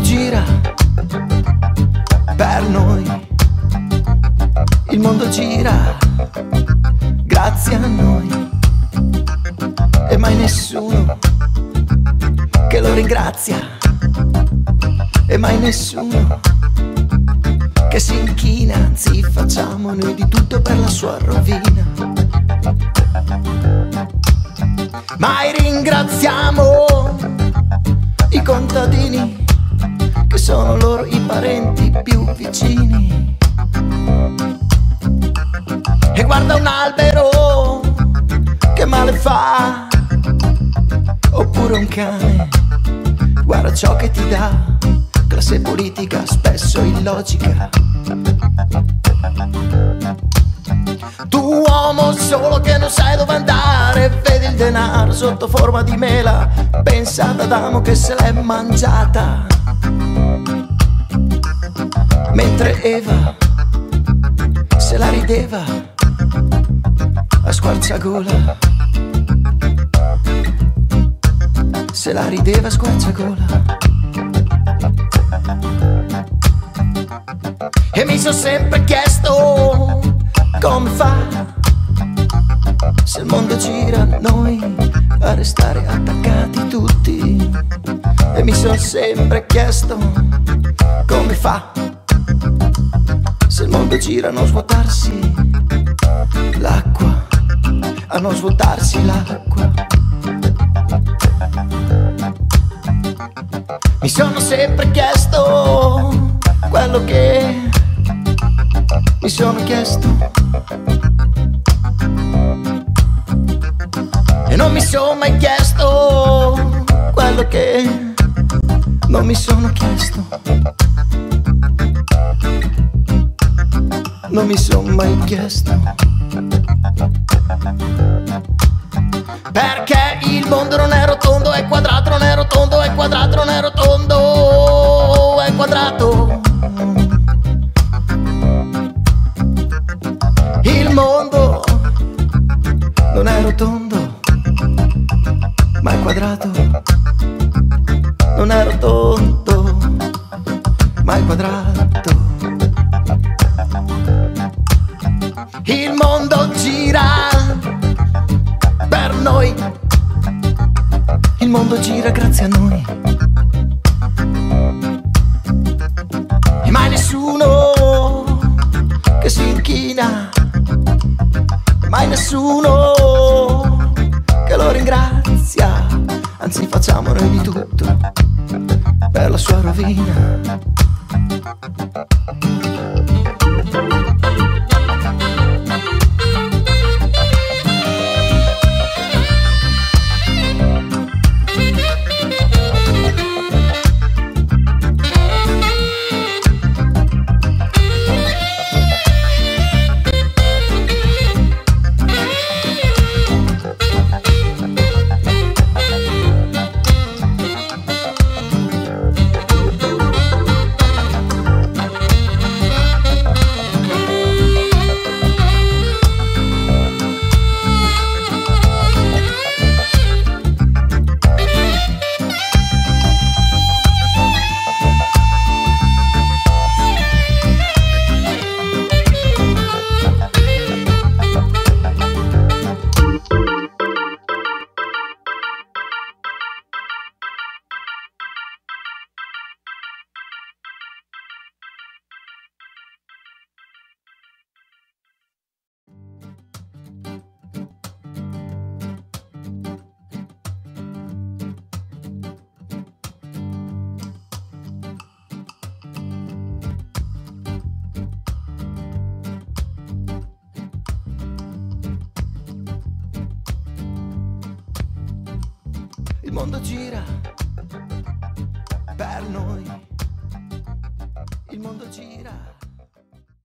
gira per noi. Il mondo gira grazie a noi. E mai nessuno che lo ringrazia. E mai nessuno che si inchina, anzi facciamo noi di tutto per la sua rovina. Mai ringraziamo i contadini che sono loro i parenti più vicini. E guarda un albero che male fa, oppure un cane, guarda ciò che ti dà, classe politica spesso illogica. Tu uomo solo che non sai dove andare, vedi il denaro sotto forma di mela, pensa ad Adamo che se l'è mangiata. Mentre Eva se la rideva a squarciagola. Se la rideva a squarciagola. E mi sono sempre chiesto come fa se il mondo gira noi a restare attaccati tutti. E mi sono sempre chiesto come fa se il mondo gira a non svuotarsi l'acqua, a non svuotarsi l'acqua. Mi sono sempre chiesto quello che mi sono chiesto. E non mi sono mai chiesto quello che non mi sono chiesto. Non mi sono mai chiesto. Perché il mondo non è rotondo, è quadrato, non è rotondo, è quadrato, non è rotondo, è quadrato. Il mondo non è rotondo, ma è quadrato. Non è rotondo, ma è quadrato. Il mondo gira per noi. Il mondo gira grazie a noi. E mai nessuno che si inchina. Mai nessuno che lo ringrazia. Anzi facciamo noi di tutto per la sua rovina. il mondo gira per noi, il mondo gira.